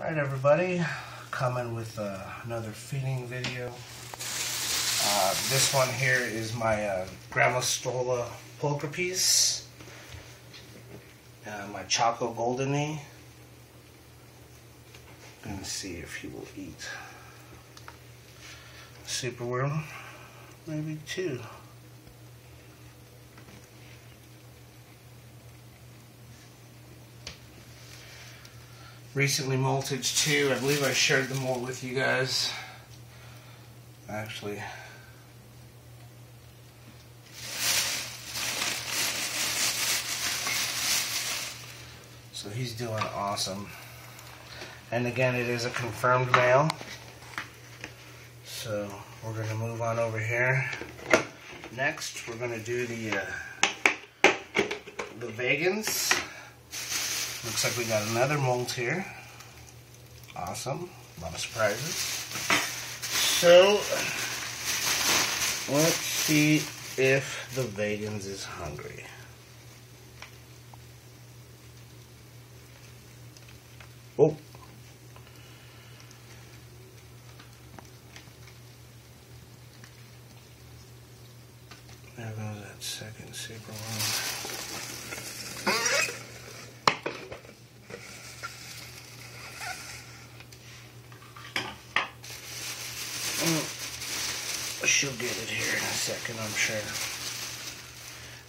Alright everybody, coming with uh, another feeding video. Uh, this one here is my uh, Grammostola pulchripes. Uh, my Chaco Golden Knee. Gonna see if he will eat. Superworm, maybe two. Recently molted too. I believe I shared the mold with you guys. Actually. So he's doing awesome. And again, it is a confirmed male. So we're going to move on over here. Next, we're going to do the uh, the vagans. Looks like we got another molt here. Awesome. A lot of surprises. So, let's see if the Vagans is hungry. Oh. There goes that second super one. She'll get it here in a second, I'm sure.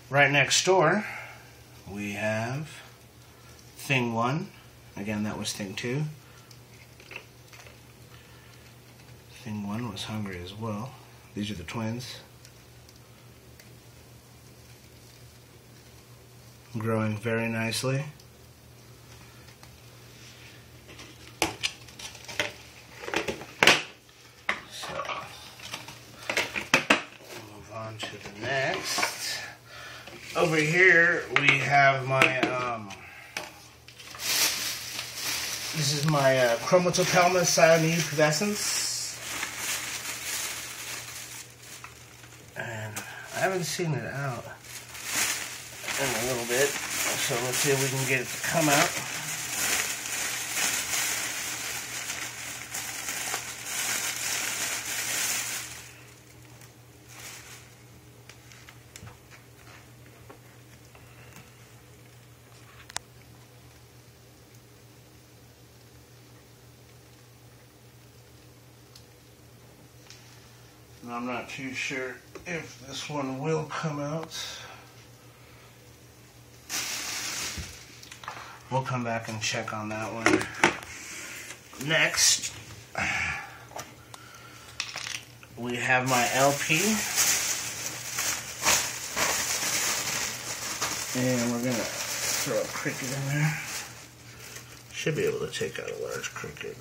Right next door, we have thing one. Again, that was thing two. Thing one was hungry as well. These are the twins. Growing very nicely. to the next. Over here we have my um, this is my uh, Chromatopelma cyaneopubescens. And I haven't seen it out in a little bit. So let's see if we can get it to come out. I'm not too sure if this one will come out. We'll come back and check on that one. Next, we have my LP. And we're going to throw a cricket in there. Should be able to take out a large cricket.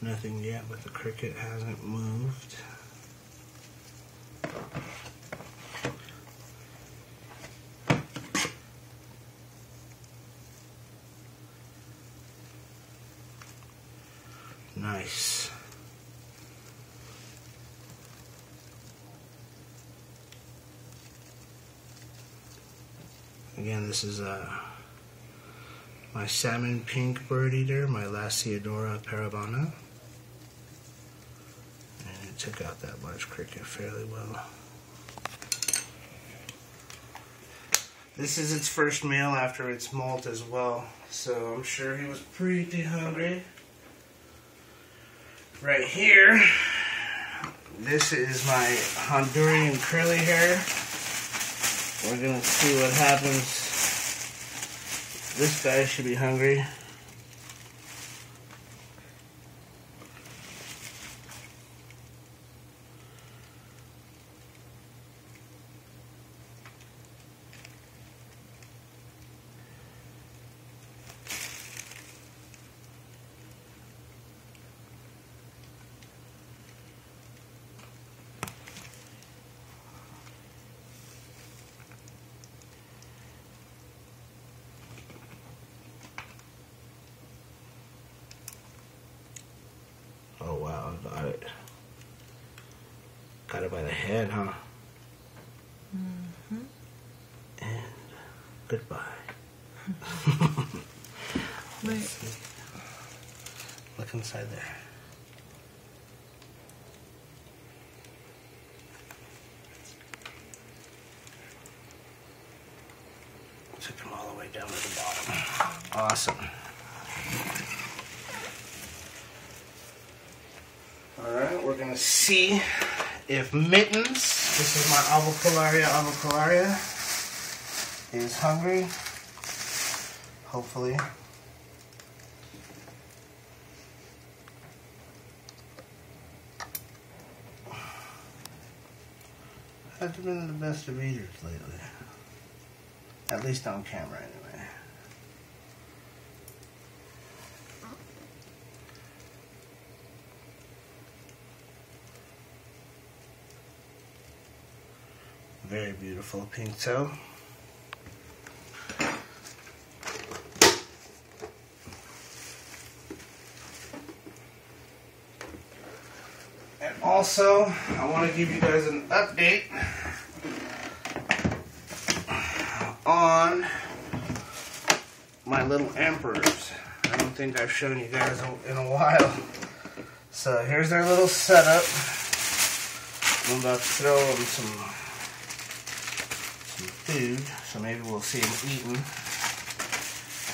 Nothing yet, but the cricket hasn't moved. Nice. Again, this is uh, my salmon pink bird eater, my Lasiodora parahybana took out that large cricket fairly well. This is its first meal after its molt as well, so I'm sure he was pretty hungry. Right here, this is my Honduran curly hair. We're gonna see what happens. This guy should be hungry. Got it. Got it by the head, huh? Mm-hmm. And goodbye. Wait. Look inside there. Took him all the way down to the bottom. Awesome. Alright, we're gonna see if Mittens, this is my Avicularia avicularia, is hungry. Hopefully. Hasn't been the best of eaters lately. At least on camera, anyway. Very beautiful pink toe. And also, I want to give you guys an update on my little emperors. I don't think I've shown you guys in a while. So here's their little setup. I'm about to throw them some some food, so maybe we'll see them eating.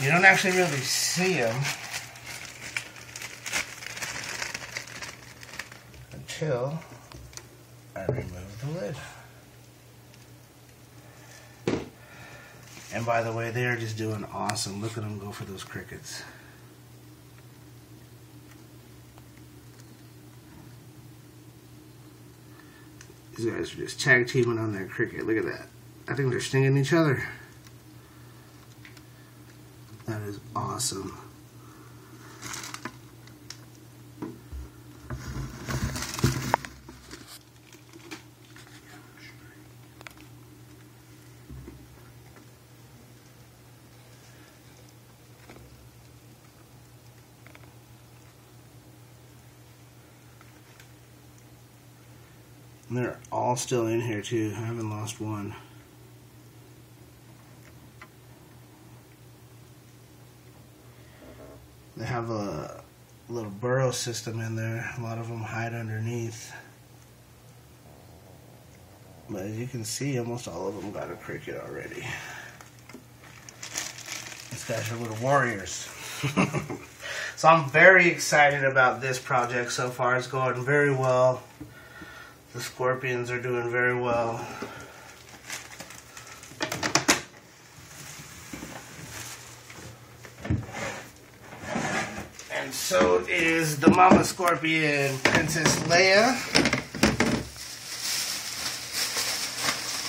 You don't actually really see them until I remove the lid. And by the way, they are just doing awesome. Look at them go for those crickets. These guys are just tag teaming on their cricket. Look at that. I think they're stinging each other. That is awesome. They're all still in here too. I haven't lost one. They have a little burrow system in there. A lot of them hide underneath. But as you can see, almost all of them got a cricket already. These guys are little warriors. so I'm very excited about this project so far. It's going very well. The scorpions are doing very well. And so is the mama scorpion, Princess Leia.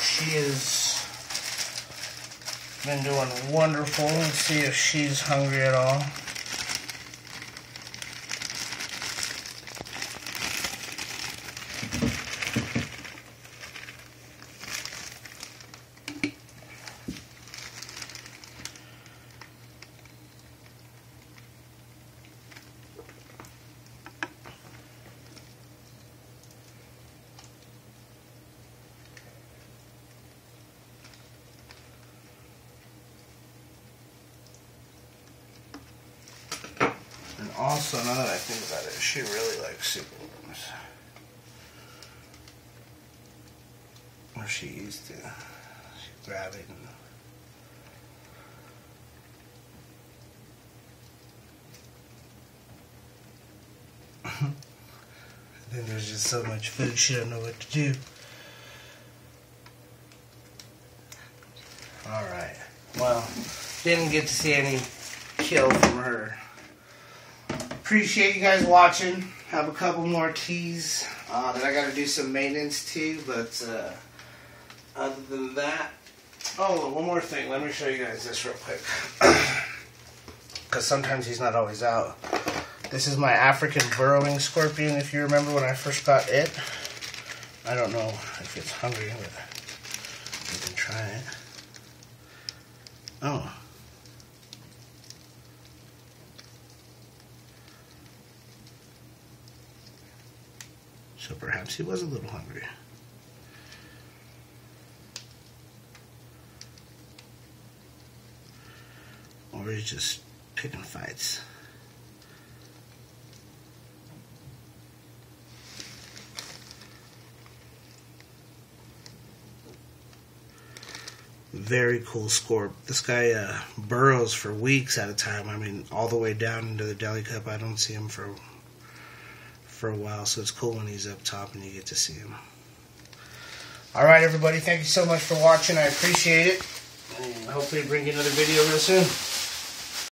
She has been doing wonderful. Let's see if she's hungry at all. And also, now that I think about it, she really likes super superworms. Or she used to. She'd grab it and. then there's just so much food, she don't know what to do. Alright. Well, didn't get to see any kill from her. Appreciate you guys watching. Have a couple more teas uh, that I got to do some maintenance to, but uh, other than that, oh, one more thing. Let me show you guys this real quick, because sometimes he's not always out. This is my African burrowing scorpion. If you remember when I first got it, I don't know if it's hungry, but we can try it. Oh. So perhaps he was a little hungry. Or he's just picking fights. Very cool score. This guy uh, burrows for weeks at a time. I mean, all the way down into the deli cup. I don't see him for for a while, so it's cool when he's up top and you get to see him. All right, everybody. Thank you so much for watching. I appreciate it. And hopefully, bring you another video real soon.